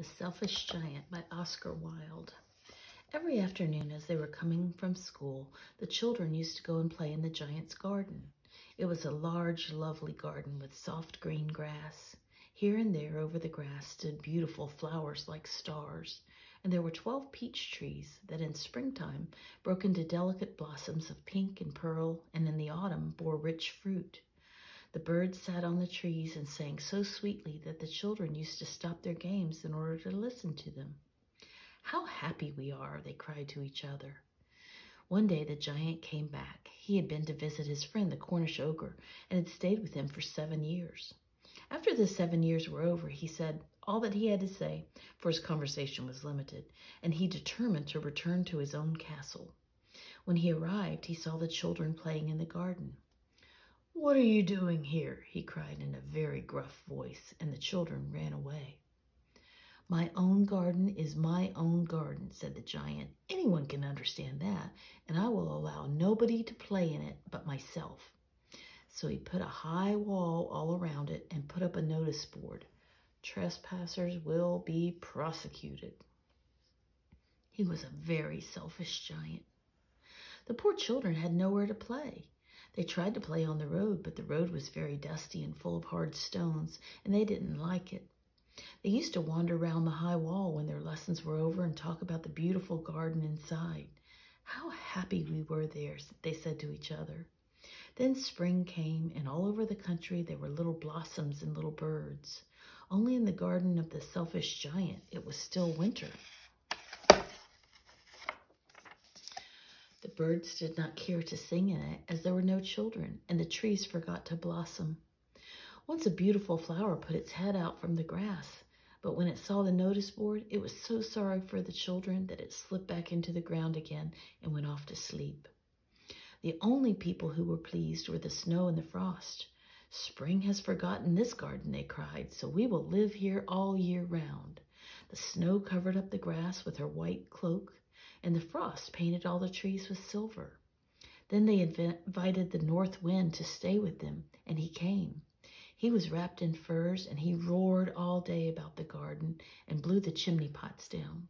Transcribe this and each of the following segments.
The Selfish Giant by Oscar Wilde. Every afternoon as they were coming from school, the children used to go and play in the giant's garden. It was a large, lovely garden with soft green grass. Here and there over the grass stood beautiful flowers like stars, and there were twelve peach trees that in springtime broke into delicate blossoms of pink and pearl, and in the autumn bore rich fruit. The birds sat on the trees and sang so sweetly that the children used to stop their games in order to listen to them. How happy we are, they cried to each other. One day the giant came back. He had been to visit his friend, the Cornish ogre, and had stayed with him for seven years. After the seven years were over, he said all that he had to say, for his conversation was limited, and he determined to return to his own castle. When he arrived, he saw the children playing in the garden. What are you doing here? he cried in a very gruff voice, and the children ran away. My own garden is my own garden, said the giant. Anyone can understand that, and I will allow nobody to play in it but myself. So he put a high wall all around it and put up a notice board. Trespassers will be prosecuted. He was a very selfish giant. The poor children had nowhere to play. They tried to play on the road, but the road was very dusty and full of hard stones, and they didn't like it. They used to wander round the high wall when their lessons were over and talk about the beautiful garden inside. How happy we were there, they said to each other. Then spring came, and all over the country there were little blossoms and little birds. Only in the garden of the selfish giant it was still winter. Birds did not care to sing in it, as there were no children, and the trees forgot to blossom. Once a beautiful flower put its head out from the grass, but when it saw the notice board, it was so sorry for the children that it slipped back into the ground again and went off to sleep. The only people who were pleased were the snow and the frost. Spring has forgotten this garden, they cried, so we will live here all year round. The snow covered up the grass with her white cloak, and the frost painted all the trees with silver. Then they invited the north wind to stay with them, and he came. He was wrapped in furs, and he roared all day about the garden and blew the chimney pots down.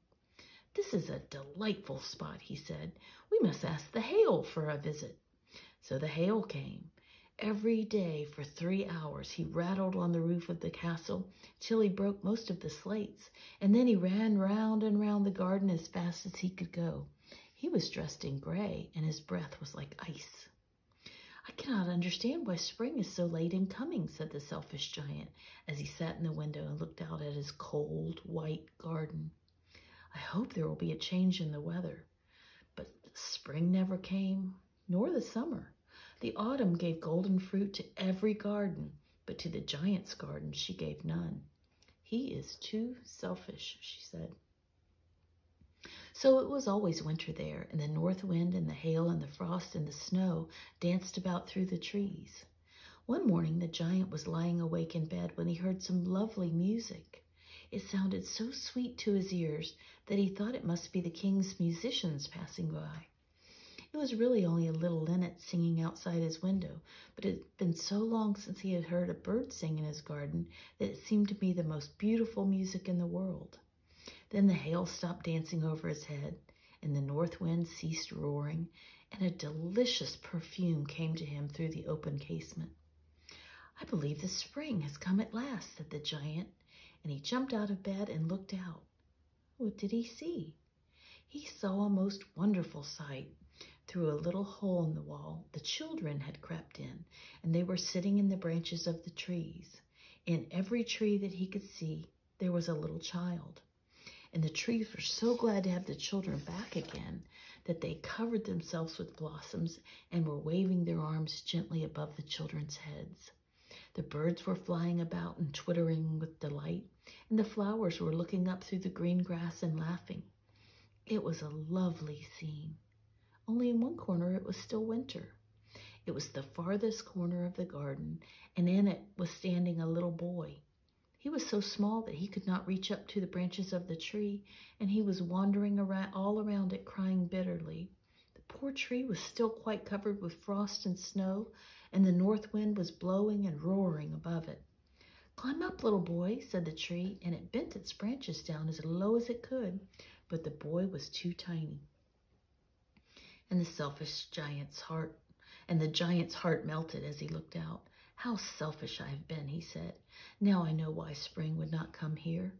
This is a delightful spot, he said. We must ask the hail for a visit. So the hail came. Every day for three hours he rattled on the roof of the castle till he broke most of the slates, and then he ran round and round the garden as fast as he could go. He was dressed in gray, and his breath was like ice. I cannot understand why spring is so late in coming, said the selfish giant, as he sat in the window and looked out at his cold, white garden. I hope there will be a change in the weather. But spring never came, nor the summer. The autumn gave golden fruit to every garden, but to the giant's garden she gave none. He is too selfish, she said. So it was always winter there, and the north wind and the hail and the frost and the snow danced about through the trees. One morning the giant was lying awake in bed when he heard some lovely music. It sounded so sweet to his ears that he thought it must be the king's musicians passing by. It was really only a little linnet singing outside his window, but it had been so long since he had heard a bird sing in his garden that it seemed to be the most beautiful music in the world. Then the hail stopped dancing over his head, and the north wind ceased roaring, and a delicious perfume came to him through the open casement. I believe the spring has come at last, said the giant, and he jumped out of bed and looked out. What did he see? He saw a most wonderful sight. Through a little hole in the wall, the children had crept in, and they were sitting in the branches of the trees. In every tree that he could see, there was a little child. And the trees were so glad to have the children back again that they covered themselves with blossoms and were waving their arms gently above the children's heads. The birds were flying about and twittering with delight, and the flowers were looking up through the green grass and laughing. It was a lovely scene. Only in one corner it was still winter. It was the farthest corner of the garden, and in it was standing a little boy. He was so small that he could not reach up to the branches of the tree, and he was wandering around, all around it, crying bitterly. The poor tree was still quite covered with frost and snow, and the north wind was blowing and roaring above it. Climb up, little boy, said the tree, and it bent its branches down as low as it could, but the boy was too tiny. And the selfish giant's heart, and the giant's heart melted as he looked out. How selfish I have been, he said. Now I know why spring would not come here.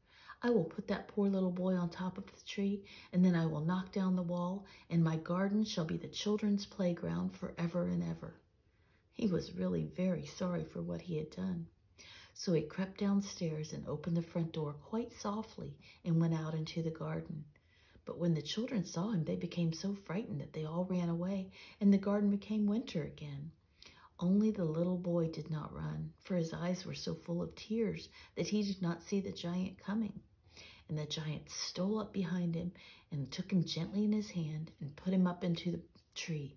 I will put that poor little boy on top of the tree, and then I will knock down the wall, and my garden shall be the children's playground forever and ever. He was really very sorry for what he had done. So he crept downstairs and opened the front door quite softly and went out into the garden. But when the children saw him, they became so frightened that they all ran away, and the garden became winter again. Only the little boy did not run, for his eyes were so full of tears that he did not see the giant coming. And the giant stole up behind him and took him gently in his hand and put him up into the tree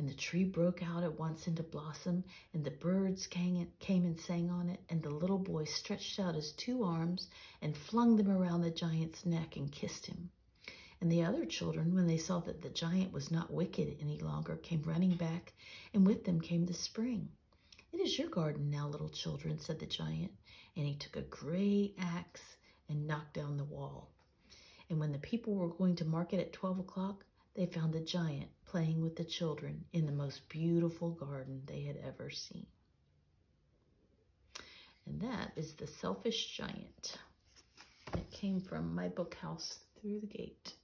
and the tree broke out at once into blossom, and the birds came and sang on it, and the little boy stretched out his two arms and flung them around the giant's neck and kissed him. And the other children, when they saw that the giant was not wicked any longer, came running back, and with them came the spring. It is your garden now, little children, said the giant, and he took a great axe and knocked down the wall. And when the people were going to market at twelve o'clock, they found the giant playing with the children in the most beautiful garden they had ever seen. And that is The Selfish Giant. It came from my book House Through the Gate.